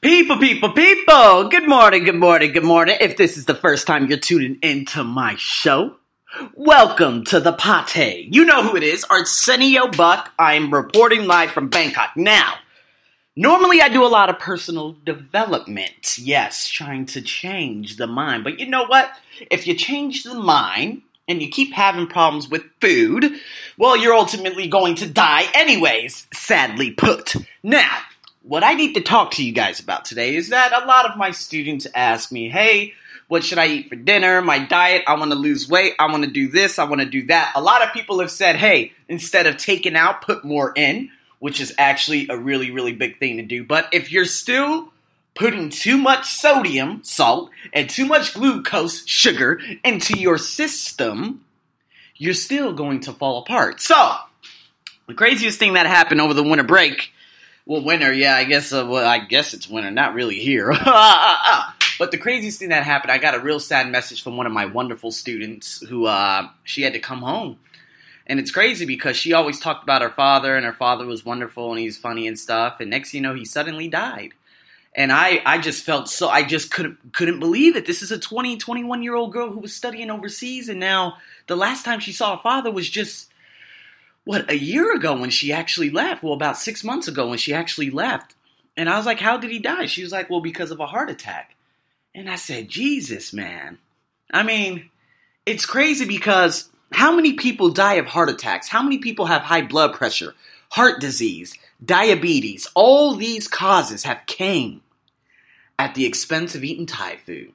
People, people, people! Good morning, good morning, good morning. If this is the first time you're tuning into my show, welcome to the Pate. You know who it is, Arsenio Buck. I'm reporting live from Bangkok. Now, normally I do a lot of personal development. Yes, trying to change the mind. But you know what? If you change the mind, and you keep having problems with food, well, you're ultimately going to die anyways, sadly put. Now, what I need to talk to you guys about today is that a lot of my students ask me, hey, what should I eat for dinner? My diet, I want to lose weight, I want to do this, I want to do that. A lot of people have said, hey, instead of taking out, put more in, which is actually a really, really big thing to do. But if you're still putting too much sodium, salt, and too much glucose, sugar, into your system, you're still going to fall apart. So, the craziest thing that happened over the winter break well, winter, yeah, I guess. Uh, well, I guess it's winter. Not really here. but the craziest thing that happened, I got a real sad message from one of my wonderful students who uh, she had to come home, and it's crazy because she always talked about her father, and her father was wonderful and he's funny and stuff. And next, you know, he suddenly died, and I, I just felt so. I just couldn't couldn't believe it. This is a 20, 21 year old girl who was studying overseas, and now the last time she saw her father was just what a year ago when she actually left. Well, about six months ago when she actually left. And I was like, How did he die? She was like, Well, because of a heart attack. And I said, Jesus, man. I mean, it's crazy because how many people die of heart attacks? How many people have high blood pressure, heart disease, diabetes? All these causes have came at the expense of eating Thai food.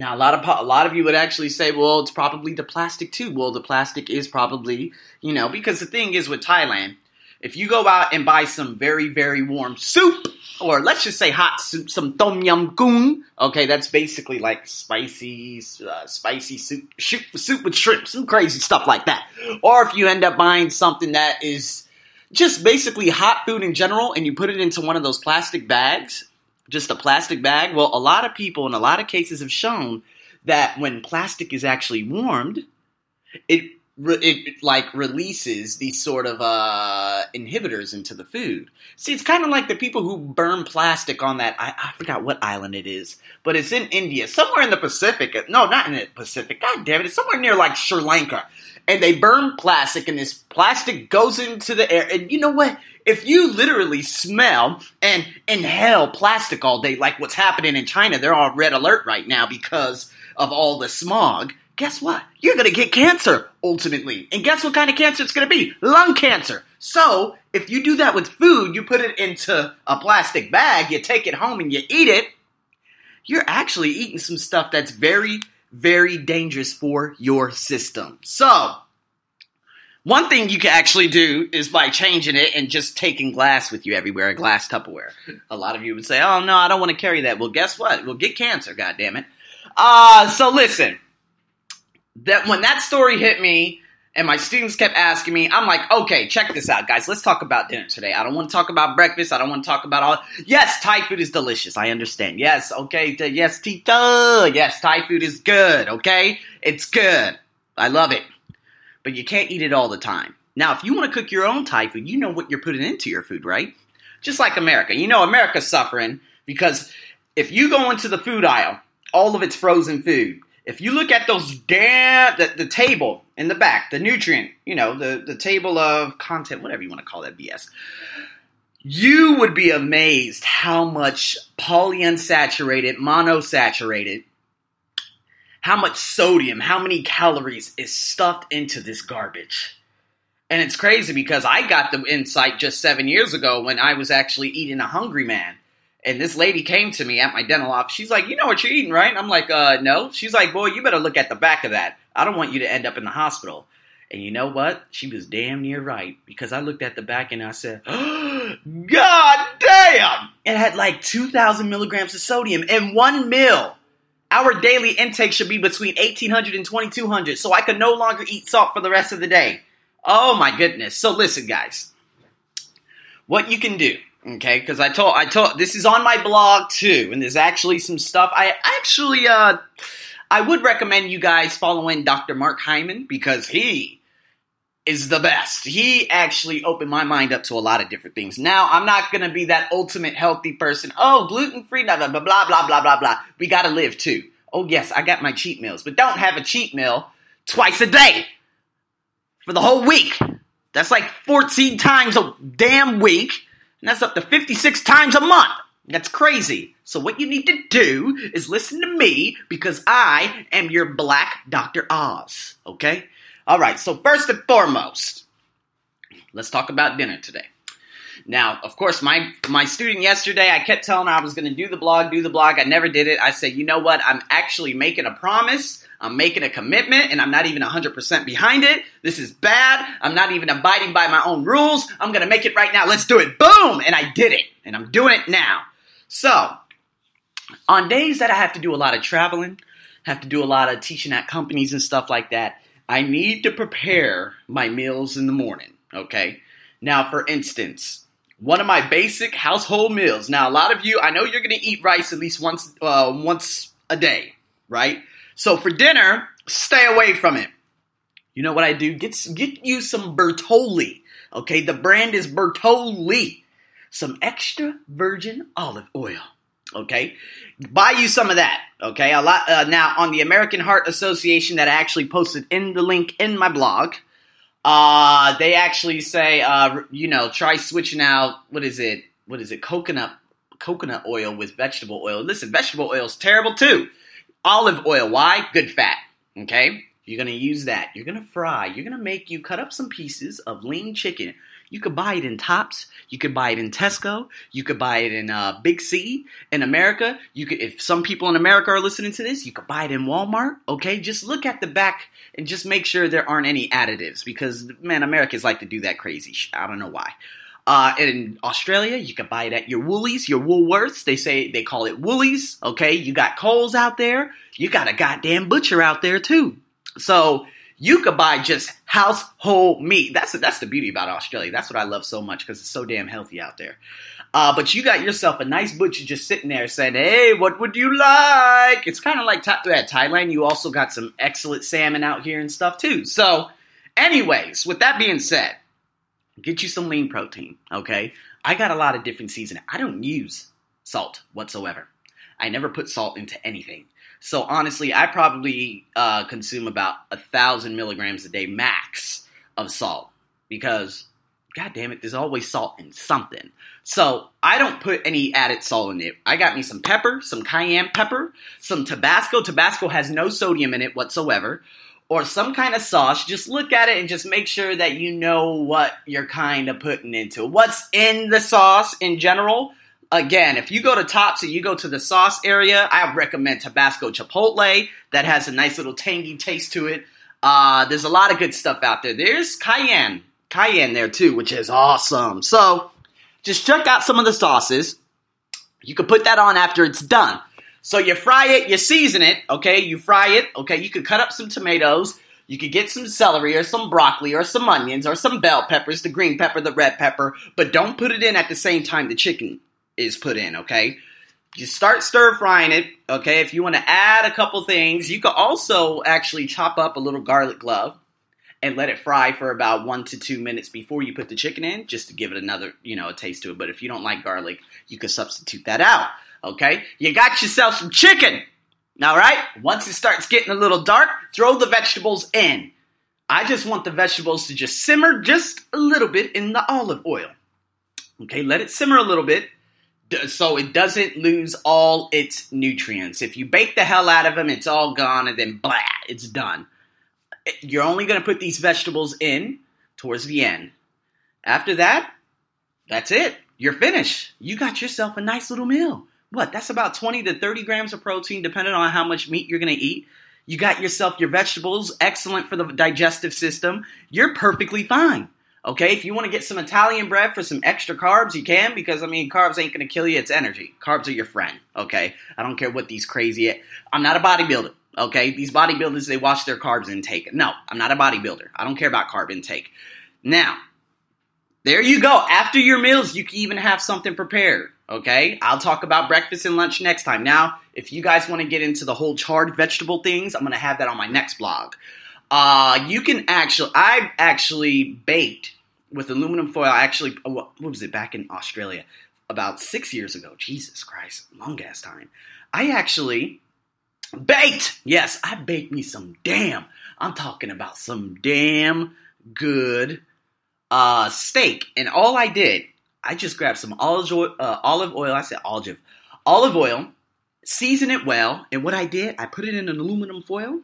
Now, a lot of a lot of you would actually say, well, it's probably the plastic too. Well, the plastic is probably, you know, because the thing is with Thailand, if you go out and buy some very very warm soup, or let's just say hot soup, some tom yum goong, okay, that's basically like spicy uh, spicy soup, soup soup with shrimp, some crazy stuff like that. Or if you end up buying something that is just basically hot food in general, and you put it into one of those plastic bags, just a plastic bag? Well, a lot of people in a lot of cases have shown that when plastic is actually warmed, it it like releases these sort of uh, inhibitors into the food. See, it's kind of like the people who burn plastic on that. I, I, forgot what island it is, but it's in India, somewhere in the Pacific. No, not in the Pacific. God damn it, it's somewhere near like Sri Lanka. And they burn plastic, and this plastic goes into the air. And you know what? if you literally smell and inhale plastic all day, like what's happening in China, they're on red alert right now because of all the smog. Guess what? You're gonna get cancer ultimately. And guess what kind of cancer it's gonna be? Lung cancer. So, if you do that with food, you put it into a plastic bag, you take it home and you eat it, you're actually eating some stuff that's very, very dangerous for your system. So, one thing you can actually do is by changing it and just taking glass with you everywhere, a glass Tupperware. A lot of you would say, "Oh no, I don't want to carry that." Well, guess what? We'll get cancer. God damn it. Uh, so listen. That when that story hit me, and my students kept asking me, I'm like, okay, check this out, guys. Let's talk about dinner today. I don't want to talk about breakfast. I don't want to talk about all. Yes, Thai food is delicious. I understand. Yes, okay. Yes, Tita. Yes, Thai food is good. Okay, it's good. I love it but you can't eat it all the time. Now, if you want to cook your own Thai food, you know what you're putting into your food, right? Just like America. You know, America's suffering because if you go into the food aisle, all of it's frozen food. If you look at those damn the, the table in the back, the nutrient, you know, the, the table of content, whatever you want to call that BS, you would be amazed how much polyunsaturated, monosaturated, how much sodium, how many calories is stuffed into this garbage. And it's crazy because I got the insight just seven years ago when I was actually eating a hungry man. And this lady came to me at my dental office. She's like, You know what you're eating, right? I'm like, uh, no. She's like, Boy, you better look at the back of that. I don't want you to end up in the hospital. And you know what? She was damn near right because I looked at the back and I said, God damn! It had like 2,000 milligrams of sodium in one meal. Our daily intake should be between 1800 and 2200, so I could no longer eat salt for the rest of the day. Oh my goodness. So listen, guys. What you can do, okay because i told i told this is on my blog too and there's actually some stuff i actually uh i would recommend you guys following dr mark hyman because he is the best. He actually opened my mind up to a lot of different things. Now i'm not gonna be that ultimate healthy person. Oh gluten-free blah blah blah blah blah blah blah we gotta live too. Oh yes i got my cheat meals but don't have a cheat meal twice a day for the whole week. That's like 14 times a damn week and that's up to 56 times a month. That's crazy. So, what you need to do is listen to me because I am your black Dr. Oz, okay? All right, so first and foremost, let's talk about dinner today. Now, of course, my my student yesterday, I kept telling her I was going to do the blog, do the blog. I never did it. I said, you know what? I'm actually making a promise. I'm making a commitment, and I'm not even 100% behind it. This is bad. I'm not even abiding by my own rules. I'm going to make it right now. Let's do it. Boom! And I did it, and I'm doing it now. So, on days that I have to do a lot of traveling, have to do a lot of teaching at companies and stuff like that, I need to prepare my meals in the morning, okay? Now, for instance, one of my basic household meals. Now, a lot of you, I know you're going to eat rice at least once uh, once a day, right? So for dinner, stay away from it. You know what I do? Get get you some Bertolli. Okay, the brand is Bertolli. Some extra virgin olive oil. Okay, buy you some of that. Okay, a lot uh, now on the American Heart Association that I actually posted in the link in my blog. Uh, they actually say, uh, you know, try switching out. What is it? What is it? Coconut coconut oil with vegetable oil. Listen, vegetable oil is terrible too. Olive oil. Why? Good fat. Okay. You're gonna use that. You're gonna fry. You're gonna make you cut up some pieces of lean chicken. You could buy it in Tops. You could buy it in Tesco. You could buy it in uh, Big C in America. You could, if some people in America are listening to this, you could buy it in Walmart. Okay, just look at the back and just make sure there aren't any additives because man, Americans like to do that crazy. Sh- I don't know why. Uh, in Australia, you can buy it at your Woolies, your Woolworths. They say they call it Woolies. Okay, you got Coles out there. You got a goddamn butcher out there too. So you could buy just household meat. That's that's the beauty about Australia. That's what I love so much because it's so damn healthy out there. Uh, but you got yourself a nice butcher just sitting there saying, "Hey, what would you like?" It's kind of like at Thailand. You also got some excellent salmon out here and stuff too. So, anyways, with that being said, get you some lean protein. Okay, I got a lot of different seasoning. I don't use salt whatsoever. I never put salt into anything. So honestly, I probably uh, consume about a thousand milligrams a day max of salt because, god damn it, there's always salt in something. So I don't put any added salt in it. I got me some pepper, some cayenne pepper, some Tabasco. Tabasco has no sodium in it whatsoever. Or some kind of sauce. Just look at it and just make sure that you know what you're kind of putting into. What's in the sauce in general again, if you go to Tops and you go to the sauce area, I recommend Tabasco Chipotle. That has a nice little tangy taste to it. Uh, there's a lot of good stuff out there. There's cayenne, cayenne there too, which is awesome. So just check out some of the sauces. You can put that on after it's done. So you fry it, you season it, okay? You fry it, okay? You could cut up some tomatoes. You could get some celery or some broccoli or some onions or some bell peppers, the green pepper, the red pepper, but don't put it in at the same time the chicken is put in, okay? You start stir frying it, okay? If you want to add a couple things, you can also actually chop up a little garlic clove and let it fry for about one to two minutes before you put the chicken in, just to give it another, you know, a taste to it. But if you don't like garlic, you could substitute that out, okay? You got yourself some chicken, all right? Once it starts getting a little dark, throw the vegetables in. I just want the vegetables to just simmer just a little bit in the olive oil. Okay, let it simmer a little bit so it doesn't lose all its nutrients. If you bake the hell out of them, it's all gone, and then blah, it's done. Eh, you're only going to put these vegetables in towards the end. After that, that's it. You're finished. You got yourself a nice little meal. What? That's about 20 to 30 grams of protein, depending on how much meat you're going to eat. You got yourself your vegetables, excellent for the digestive system. You're perfectly fine. Okay, if you want to get some Italian bread for some extra carbs, you can because I mean, carbs ain't to kill you. It's energy. Carbs are your friend. Okay, I don't care what these crazy. I'm not a bodybuilder. Okay, these bodybuilders they watch their carbs intake. No, I'm not a bodybuilder. I don't care about carb intake. Now, there you go. After your meals, you can even have something prepared. Okay, I'll talk about breakfast and lunch next time. Now, if you guys want to get into the whole charred vegetable things, I'm to have that on my next blog. Uh, you can actually, I actually baked with aluminum foil. I actually, uh, what was it back in Australia about six years ago? Jesus Christ, long ass time. I actually baked. Yes, I baked me some damn. I'm talking about some damn good uh, steak. And all I did, I just grabbed some olive oil. Uh, olive oil. I said olive, olive oil. Season it well. And what I did, I put it in an aluminum foil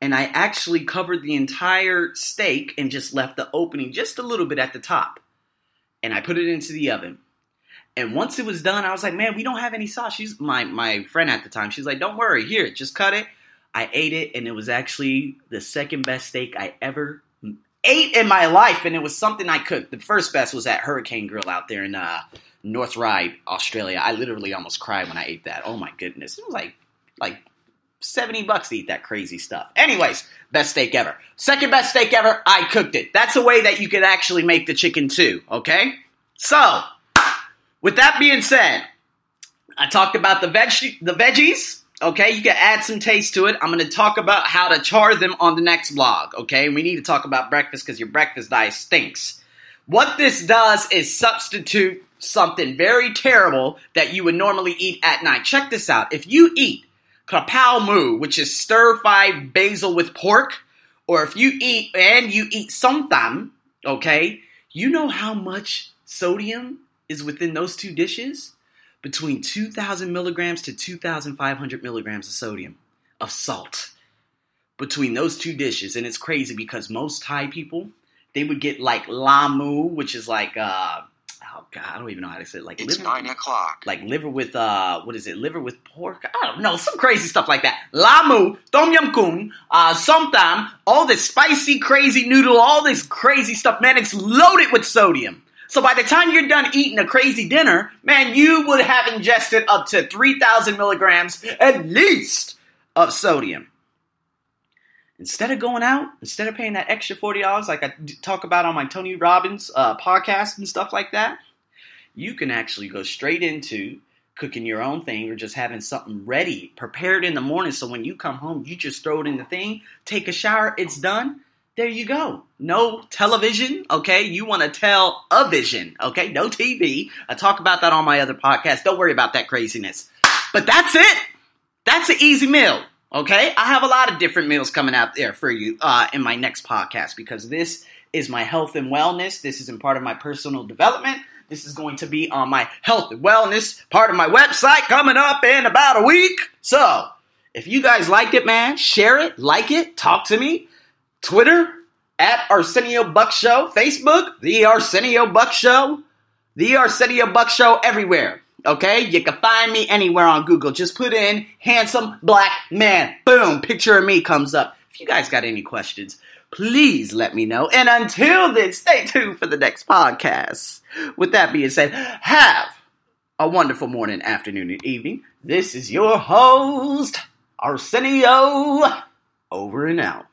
and I actually covered the entire steak and just left the opening just a little bit at the top. And I put it into the oven. And once it was done, I was like, man, we don't have any sauce. She's my my friend at the time. She's like, don't worry, here, just cut it. I ate it, and it was actually the second best steak I ever ate in my life, and it was something I cooked. The first best was at Hurricane Grill out there in uh, North Ryde, Australia. I literally almost cried when I ate that. Oh my goodness, it was like like 70 bucks to eat that crazy stuff. Anyways, best steak ever. Second best steak ever, I cooked it. That's a way that you could actually make the chicken too, okay? So, with that being said, I talked about the veg the veggies, okay? You can add some taste to it. I'm going to talk about how to char them on the next vlog, okay? We need to talk about breakfast cuz your breakfast diet stinks. What this does is substitute something very terrible that you would normally eat at night. Check this out. If you eat kapow moo, which is stir fried basil with pork, or if you eat and you eat somtam, okay, you know how much sodium is within those two dishes? Between 2,000 milligrams to 2,500 milligrams of sodium, of salt, between those two dishes. And it's crazy because most Thai people, they would get like lamu, which is like uh, oh god, I don't even know how to say it. Like It's liver, nine o'clock. like liver with uh, what is it? Liver with pork? I don't know, some crazy stuff like that. Lamu, tom yum goong, uh, somtam, all this spicy, crazy noodle, all this crazy stuff. Man, it's loaded with sodium. So by the time you're done eating a crazy dinner, man, you would have ingested up to 3,000 milligrams at least of sodium. Instead of going out, instead of paying that extra $40 like I talk about on my Tony Robbins uh, podcast and stuff like that, you can actually go straight into cooking your own thing or just having something ready, prepared in the morning. So when you come home, you just throw it in the thing, take a shower, it's done. There you go. No television, okay? You want to tell a vision, okay? No TV. I talk about that on my other podcast. Don't worry about that craziness. But that's it. That's an easy meal. Okay, I have a lot of different meals coming out there for you uh, in my next podcast because this is my health and wellness. This is in part of my personal development. This is going to be on my health and wellness part of my website coming up in about a week. So, if you guys liked it, man, share it, like it, talk to me. Twitter at Arsenio Buck Show, Facebook, The Arsenio Buck Show, The Arsenio Buck Show everywhere. Okay, you can find me anywhere on Google. Just put in handsome black man. Boom, picture of me comes up. If you guys got any questions, please let me know. And until then, stay tuned for the next podcast. With that being said, have a wonderful morning, afternoon, and evening. This is your host, Arsenio, over and out.